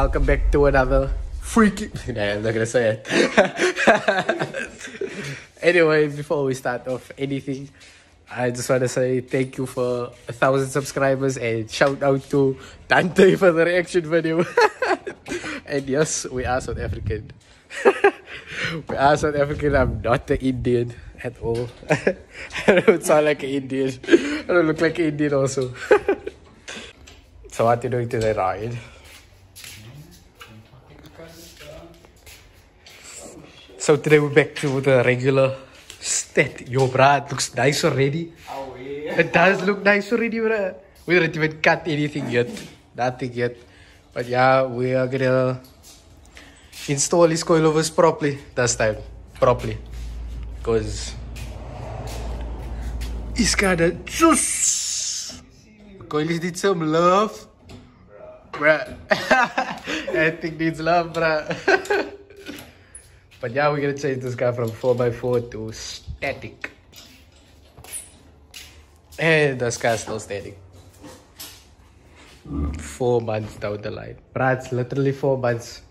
welcome back to another freaky. nah, I'm not gonna say it. anyway, before we start off anything, I just want to say thank you for a thousand subscribers and shout out to Dante for the reaction video. and yes, we are South African. we are South African. I'm not an Indian at all. I don't sound like an Indian. I don't look like an Indian also. so what are you doing today, Ryan? So today we're back to the regular stat. Yo, bruh, it looks nice already. Oh, yeah. It does look nice already, bruh. We didn't even cut anything yet. Nothing yet. But yeah, we are gonna install these coilovers properly this time. Properly. Because he's got a juice. The coilies need some love. Bruh. I think needs love, bruh. But yeah, we're gonna change this guy from 4x4 to static. And this guy's still static. Four months down the line. Bruh, it's literally four months.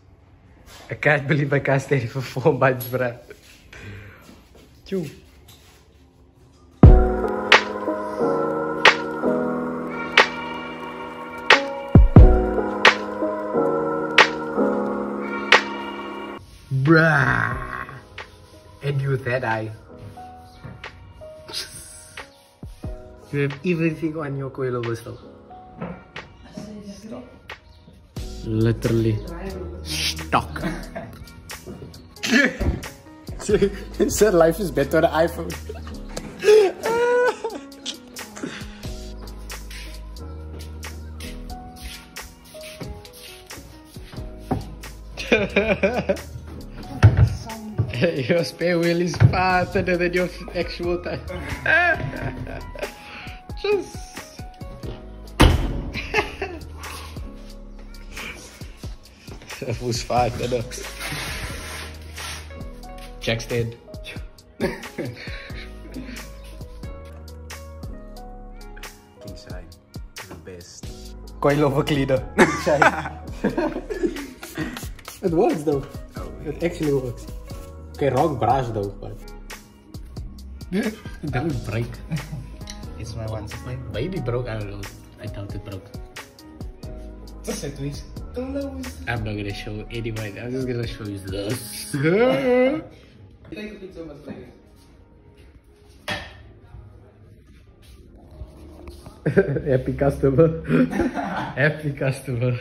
I can't believe I can't stay for four months, bruh. Chew. Bruh. And you that I. You have everything on your coilovers though. Literally. Stock. Sir, life is better on iPhone. your spare wheel is faster than your actual time. Just. that was fine, no. Jack's dead. King Shine, the best. Coilover cleaner. it works though. It actually works. Okay, wrong brush though, but it doesn't break. It's my one point. baby broke. I don't know. I doubt it broke. Just say twist. I'm not gonna show anyone. I'm just gonna show you this. Thank you so much. Thank you. Happy customer. Happy customer.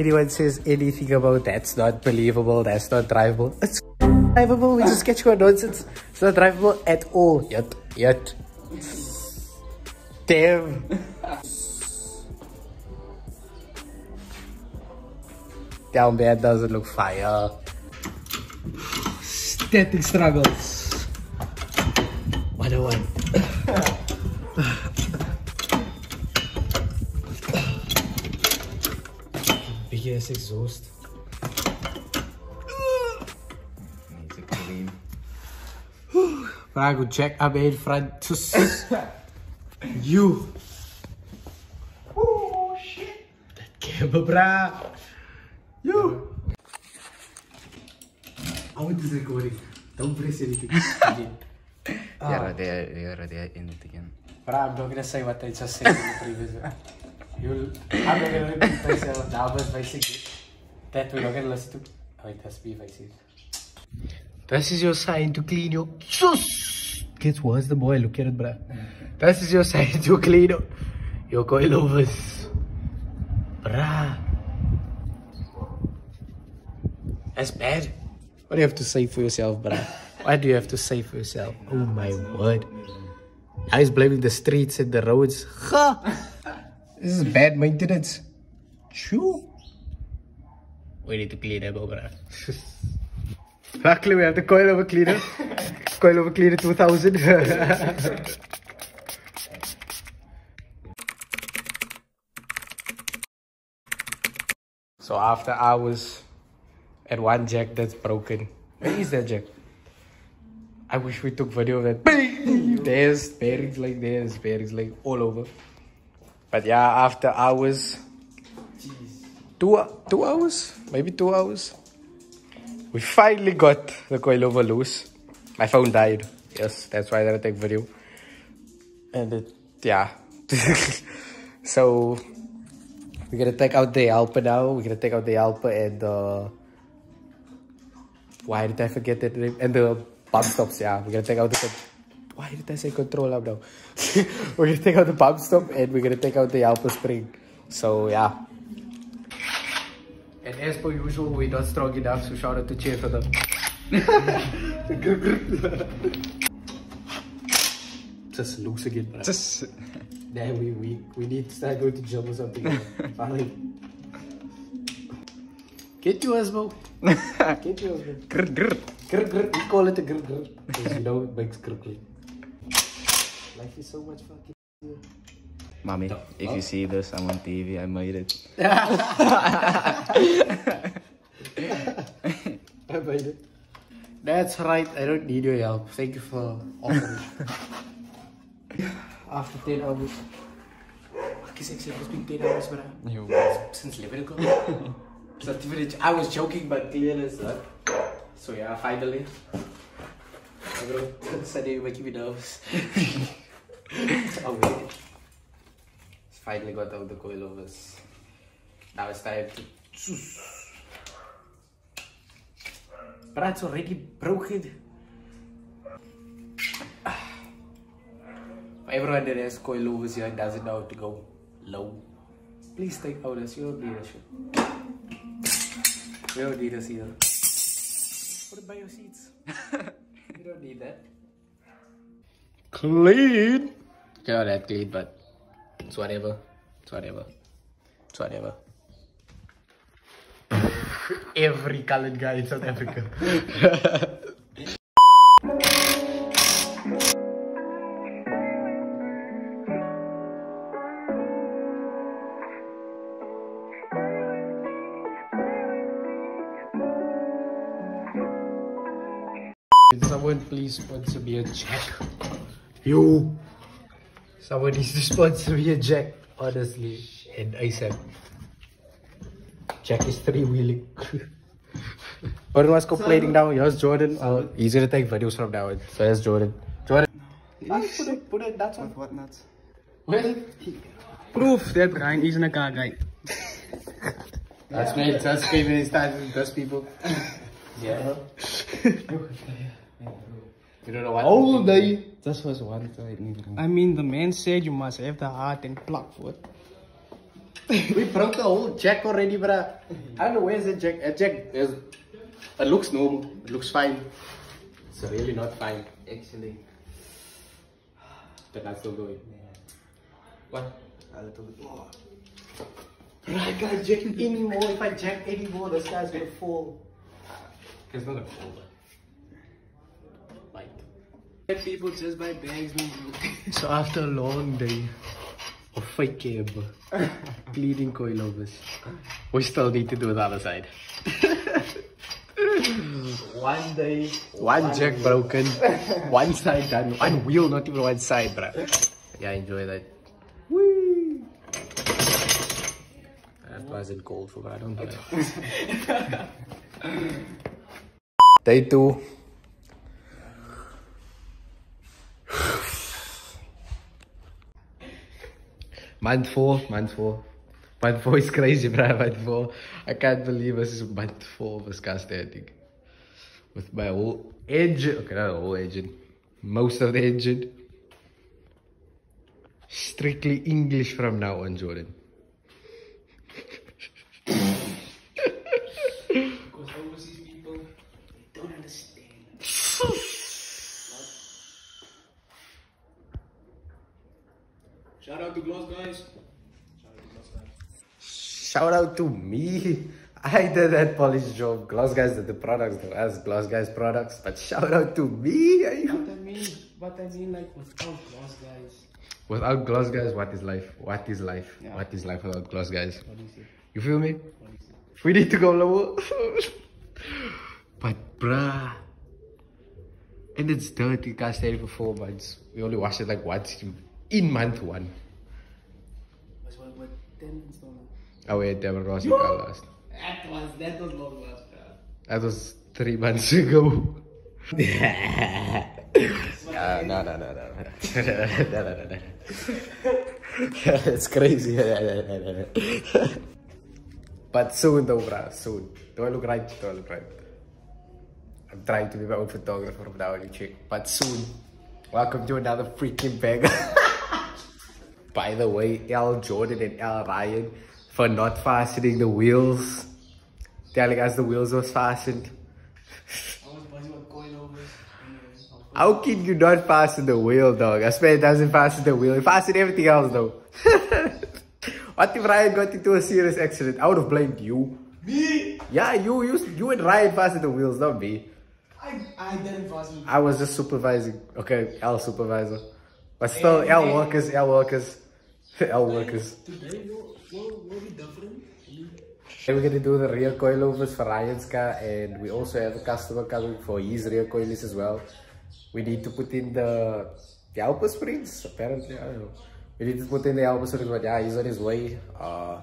Anyone says anything about that's not believable, that's not drivable, it's drivable. We just get you a nonsense. It's not drivable at all. Yet, yet. Damn. Down bad doesn't look fire. Static struggles. 101. Big ass exhaust. Needs a clean. But I go check up in front to you. Oh shit. That camera, brah. You. How is recording? Don't press anything. Yeah, they they already in it again. But I'm not gonna say what I just said in the previous one. You'll, I'm not gonna repeat myself. That was basically that we're not gonna listen to. It has to be faces. This is your sign to clean your. Sus! Gets worse the boy. Look at it, bruh. This is your sign to clean your, your coilovers. Bruh. That's bad. What do you have to say for yourself, bruh? What do you have to say for yourself? Oh my word. Now he's blaming the streets and the roads. Ha! This is bad maintenance. True. We need to clean up over Luckily, we have the coilover cleaner. coilover cleaner 2000. so after hours at one jack that's broken. Where is that jack? I wish we took video of that. There's bearings like there's bearings like all over. But yeah, after hours, two two hours, maybe two hours, we finally got the coilover loose. My phone died. Yes, that's why I didn't take video. And it, yeah. so we're gonna take out the Alpa now. We're gonna take out the Alpa and uh, why did I forget that? And the pump stops. Yeah, we're gonna take out the. Why did I say control up now? we're gonna take out the pump stop and we're gonna take out the Alpa spring. So yeah. And as per usual, we're not strong enough. So shout out to Cheer for them. Just loose again. Bro. Just. Then we, we, we need to start going to gym or something. Finally. Get yours, bro. Get yours, bro. Grr, grr. Grr, grr. We call it a grr, grr. Because you know it makes grr, grr. Life is so much fucking. Mommy, if you see this, I'm on TV. I made it. I made it. That's right. I don't need your help. Thank you for offering. After 10 hours. Fuck is actually it's been 10 hours, bro. You. Since 11 o'clock. It's not even a- I was joking, but clear as that. So yeah, finally. I bro, Sunday you're making me nervous. Oh wait. It's finally got out the coilovers. Now it's time to But it's already broken. For everyone that has coilovers here and doesn't know how to go low, please take notice. You don't need a shit. You don't need us either. Put it by your seats. you don't need that. Clean. Not that clean, but it's whatever. It's whatever. It's whatever. Every colored guy in South Africa. Someone needs to sponsor me a jack, honestly. And ASAP. Jack is three wheeling. Jordan was complaining now. Here's Jordan. Uh, he's gonna take videos from now on. So here's Jordan. Jordan. Ah, put it, put it, that's on. What nuts? Well, Proof that Ryan isn't a car guy. that's me. That's screaming his time with those people. Yeah. you don't know what. All day. This was one side. I mean, the man said you must have the heart and pluck for it. We broke the whole jack already, bruh. I don't know where's the jack. A jack is. It looks normal. It looks fine. It's really not fine, actually. But that's still going. What? A little bit more. Bruh, I can't jack anymore. If I jack anymore, this guy's gonna fall. It's not gonna fall, but. Like. People just buy bags So after a long day of fake cab, cleaning coilovers, we still need to do the other side. one day, one jack broken, one side done, one wheel, not even one side, bro. Yeah, enjoy that. Whee! That wasn't cold for, but I don't know. Day two. Month four, month four. Month four is crazy, bro. Month four. I can't believe this is month four of standing. With my whole engine. Okay, not the whole engine. Most of the engine. Strictly English from now on, Jordan. Because overseas people don't understand. Shout out to Gloss guys. Shout out to me. I did that polish job. Gloss guys did the products, though, as Gloss guys products. But shout out to me. What I mean, what I mean, like without Gloss guys. Without Gloss guys, what is life? What is life? Yeah. What is life without Gloss guys? You? You feel me? You? We need to go lower. but bruh. And it's dirty. Can't stay for four months. We only washed it like once in month one. 10 installment. Oh, wait, last. That was, that was long last, That was three months ago. uh, no, no, no, no. no, no, no, no. it's crazy. but soon though, bruh, soon. Do I look right? Do I look right? I'm trying to be my own photographer now, you chick. But soon, welcome to another freaking bag. By the way, L Jordan and L Ryan for not fastening the wheels. Telling us the wheels was fastened. I was busy. How can you not fasten the wheel, dog? I swear it doesn't fasten the wheel. It fastened everything else, though. what if Ryan got into a serious accident? I would have blamed you. Me? Yeah, you, you, you and Ryan fastened the wheels, not me. I I didn't fasten. I was just supervising. Okay, L supervisor. But still, L workers, L workers, L workers. Today will will will be different. And we're gonna do the rear coilovers for Ryan's car, and we also have a customer coming for his rear coilies as well. We need to put in the the Alpha springs, apparently. I don't know. We need to put in the Alpha springs, but yeah, he's on his way. Uh,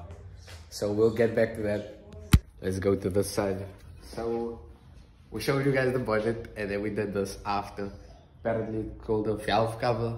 so we'll get back to that. Let's go to the side. So we showed you guys the bonnet, and then we did this after. Apparently it's called a valve cover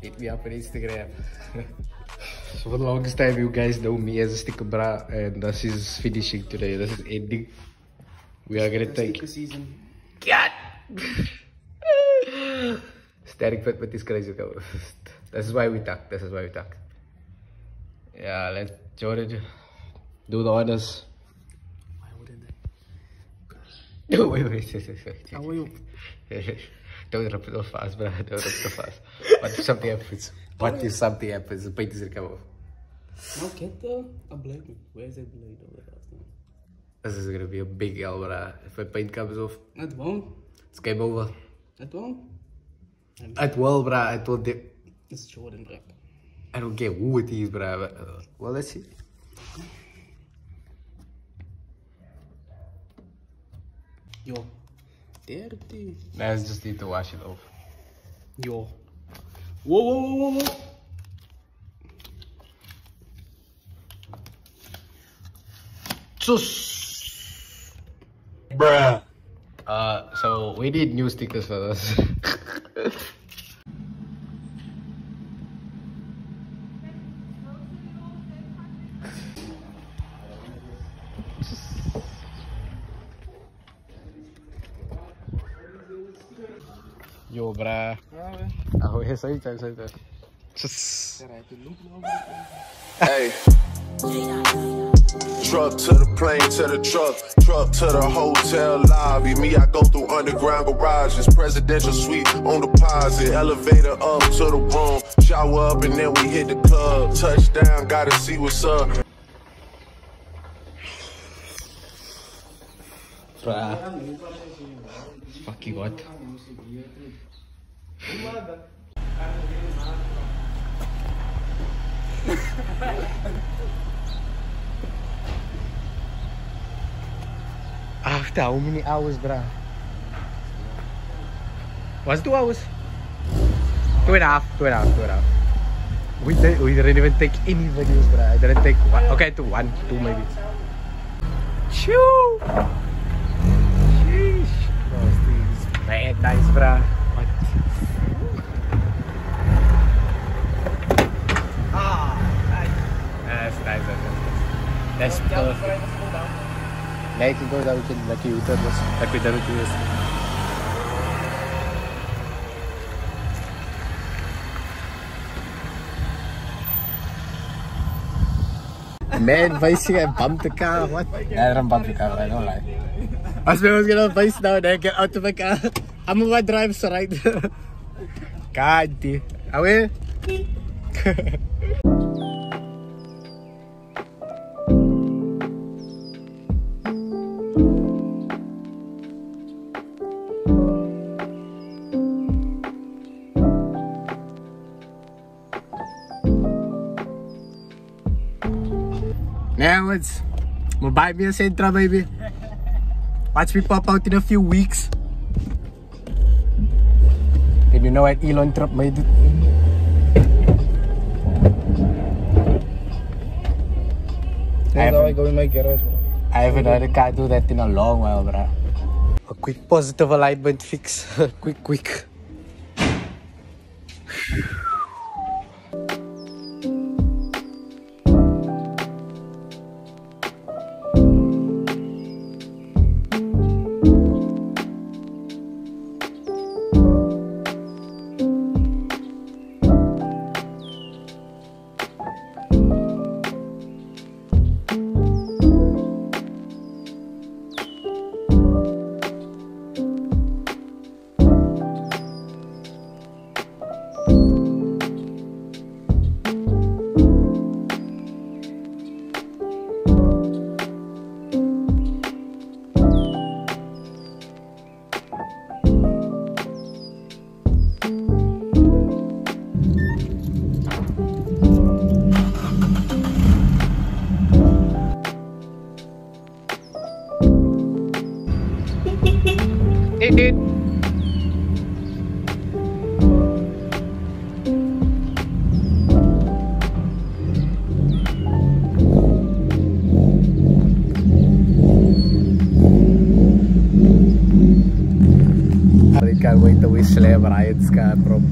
hit me up on Instagram. so for the longest time, you guys know me as a sticker bra, and this is finishing today. This is ending. We are gonna take. Sticker season. God. Static fit with this crazy cover. This is why we talk. This is why we talk. Yeah, let's Jordan do the honors. Why wouldn't No, wait, wait, wait, wait, wait. How are you? Don't rip it off fast, bro. Don't rip it off fast. What if something happens? What if something happens? The paint is gonna come off. No, get the a blade. Where's that blade over there? This is gonna be a big L, bro. If my paint comes off, It won't. it's game over. It won't. It will, bro. It will. De- It's Jordan, bro. I don't care who it is, bro. But, uh, well, let's see. Yo. Dirty. Let's just need to wash it off. Yo. Whoa, whoa, whoa, whoa, whoa. Bruh. Uh, so we need new stickers for this. Yo, bruh. Oh, yeah, same time, same time. Hey. Truck to the plane, to the truck, truck to the hotel lobby. Me, I go through underground garages, presidential suite on deposit, elevator up to the room, shower up, and then we hit the club. Touchdown, gotta see what's up. Bruh. Fuck you? After how many hours, bruh? Was two hours? Two and a half, two and a half, two and a half. We, did, we didn't even take any videos, bruh. I didn't take one. Okay, two, one, two maybe. Shoo! Nice? Ah, nice. That's nice, that's nice. That's perfect. Nee, ik go down to like you turn was like we done with you. Man, vice you bump the car. What? Yeah, I don't bump the car, I don't. I was was gonna vice now, then get out of my car. I'm gonna drive so right. God damn. Away. Now it's buy me a Sentra, baby. Watch me pop out in a few weeks. And you know what Elon Trump made it? I haven't, go in my garage. I haven't had a car do that in a long while, bruh. A quick positive alignment fix. quick, quick. Dude. I can't wait till we just-